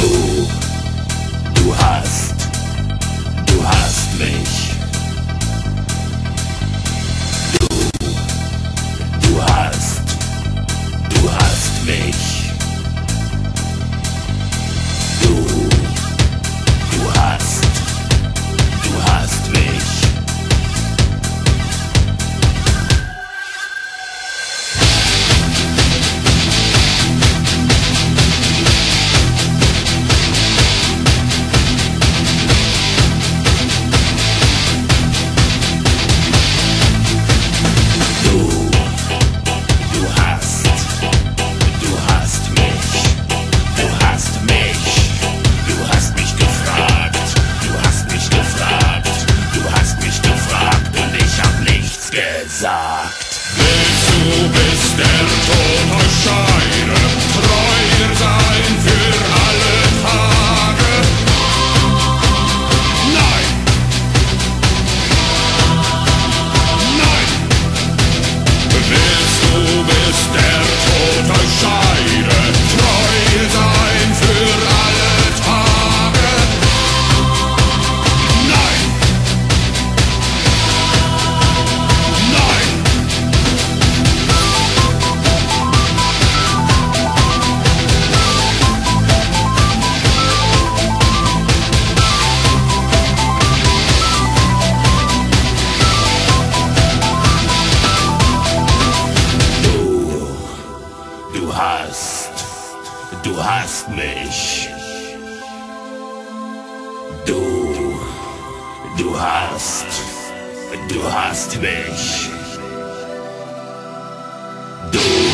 Blue. sagt. du bist der Teufel? hast. Du hast mich. Du. Du hast. Du hast mich. Du.